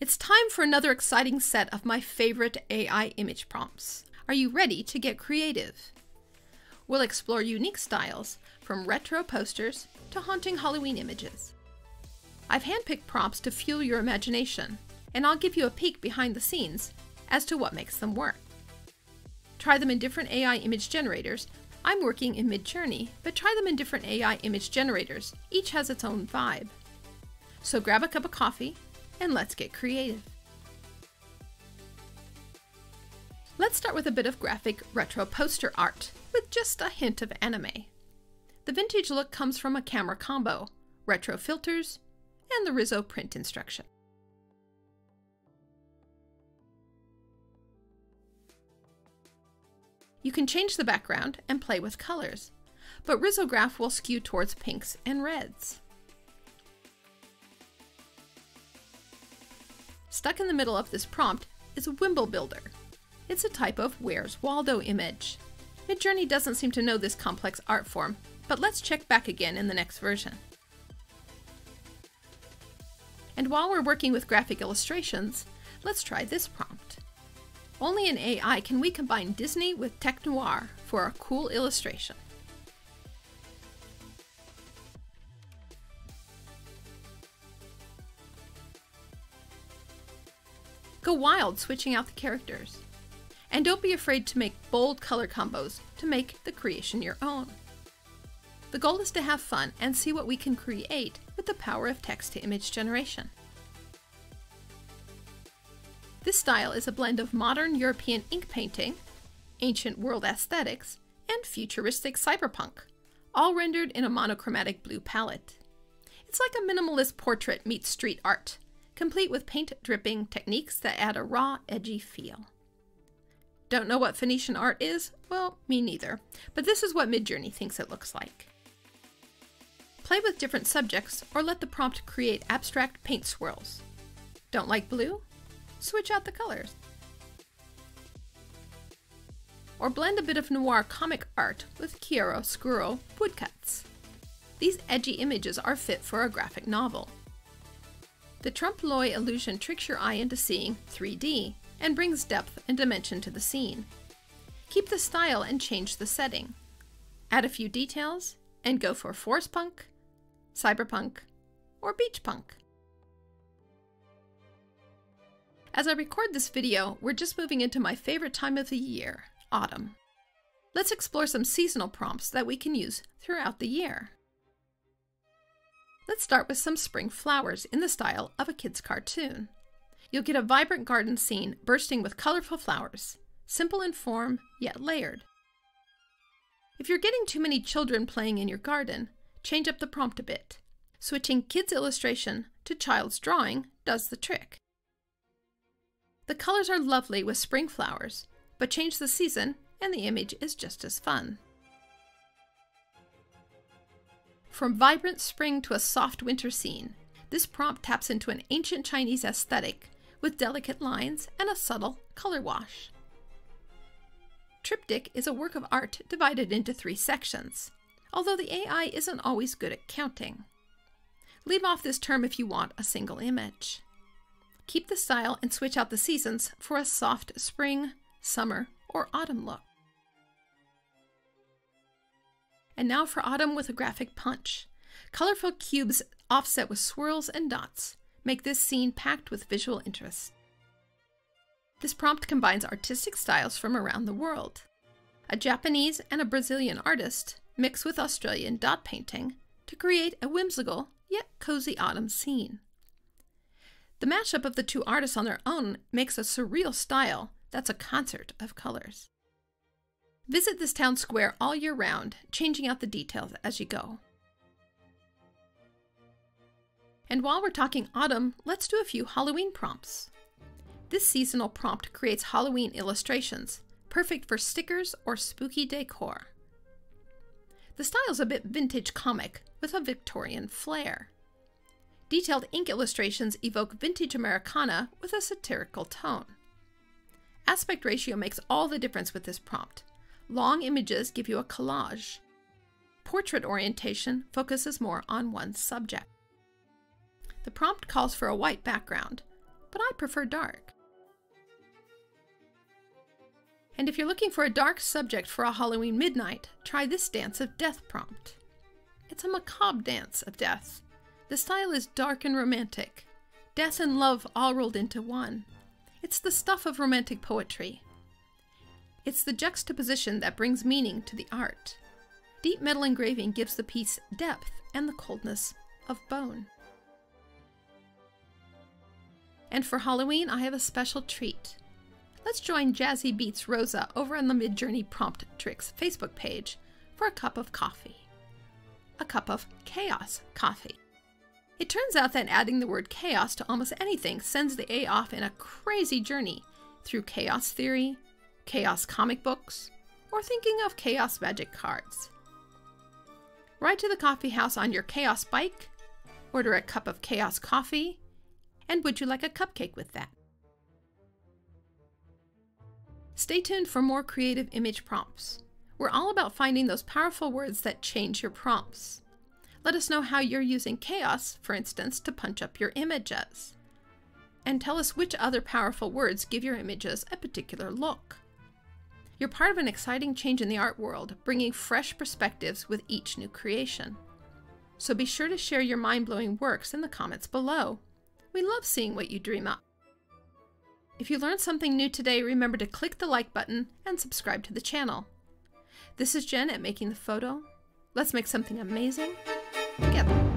It's time for another exciting set of my favorite AI image prompts. Are you ready to get creative? We'll explore unique styles, from retro posters to haunting Halloween images. I've handpicked prompts to fuel your imagination, and I'll give you a peek behind the scenes as to what makes them work. Try them in different AI image generators. I'm working in Midjourney, but try them in different AI image generators. Each has its own vibe. So grab a cup of coffee, and let's get creative. Let's start with a bit of graphic retro poster art, with just a hint of anime. The vintage look comes from a camera combo, retro filters, and the Riso print instruction. You can change the background and play with colors, but Risograph will skew towards pinks and reds. Stuck in the middle of this prompt is a Wimmelbilder. It's a type of Where's Waldo image. Midjourney doesn't seem to know this complex art form, but let's check back again in the next version. And while we're working with graphic illustrations, let's try this prompt. Only in AI can we combine Disney with tech noir for a cool illustration. Go wild switching out the characters. And don't be afraid to make bold color combos to make the creation your own. The goal is to have fun and see what we can create with the power of text to image generation. This style is a blend of modern European ink painting, ancient world aesthetics, and futuristic cyberpunk, all rendered in a monochromatic blue palette. It's like a minimalist portrait meets street art, complete with paint dripping techniques that add a raw, edgy feel. Don't know what Phoenician art is? Well, me neither, but this is what Midjourney thinks it looks like. Play with different subjects or let the prompt create abstract paint swirls. Don't like blue? Switch out the colors. Or blend a bit of noir comic art with chiaroscuro woodcuts. These edgy images are fit for a graphic novel. The trompe l'oeil illusion tricks your eye into seeing 3D and brings depth and dimension to the scene. Keep the style and change the setting. Add a few details and go for force punk, cyberpunk, or beach punk. As I record this video, we're just moving into my favorite time of the year, autumn. Let's explore some seasonal prompts that we can use throughout the year. Let's start with some spring flowers in the style of a kid's cartoon. You'll get a vibrant garden scene bursting with colorful flowers, simple in form, yet layered. If you're getting too many children playing in your garden, change up the prompt a bit. Switching kids illustration to child's drawing does the trick. The colors are lovely with spring flowers, but change the season and the image is just as fun. From vibrant spring to a soft winter scene, this prompt taps into an ancient Chinese aesthetic with delicate lines and a subtle color wash. Triptych is a work of art divided into three sections, although the AI isn't always good at counting. Leave off this term if you want a single image. Keep the style and switch out the seasons for a soft spring, summer, or autumn look. And now for autumn with a graphic punch. Colorful cubes offset with swirls and dots make this scene packed with visual interest. This prompt combines artistic styles from around the world. A Japanese and a Brazilian artist mix with Australian dot painting to create a whimsical yet cozy autumn scene. The mashup of the two artists on their own makes a surreal style that's a concert of colors. Visit this town square all year round, changing out the details as you go. And while we're talking autumn, let's do a few Halloween prompts. This seasonal prompt creates Halloween illustrations, perfect for stickers or spooky decor. The style is a bit vintage comic with a Victorian flair. Detailed ink illustrations evoke vintage Americana with a satirical tone. Aspect ratio makes all the difference with this prompt. Long images give you a collage. Portrait orientation focuses more on one subject. The prompt calls for a white background, but I prefer dark. And if you're looking for a dark subject for a Halloween midnight, try this Dance of Death prompt. It's a macabre dance of death. The style is dark and romantic. Death and love all rolled into one. It's the stuff of romantic poetry. It's the juxtaposition that brings meaning to the art. Deep metal engraving gives the piece depth and the coldness of bone. And for Halloween, I have a special treat. Let's join Jazzy Beats Rosa over on the Midjourney Prompt Tricks Facebook page for a cup of coffee. A cup of chaos coffee. It turns out that adding the word chaos to almost anything sends the A off in a crazy journey through chaos theory, chaos comic books, or thinking of chaos magic cards. Ride to the coffee house on your chaos bike, order a cup of chaos coffee, and would you like a cupcake with that? Stay tuned for more creative image prompts. We're all about finding those powerful words that change your prompts. Let us know how you're using chaos, for instance, to punch up your images. And tell us which other powerful words give your images a particular look. You're part of an exciting change in the art world, bringing fresh perspectives with each new creation. So be sure to share your mind blowing works in the comments below. We love seeing what you dream up. If you learned something new today, remember to click the like button and subscribe to the channel. This is Jen at Making the Photo. Let's make something amazing together.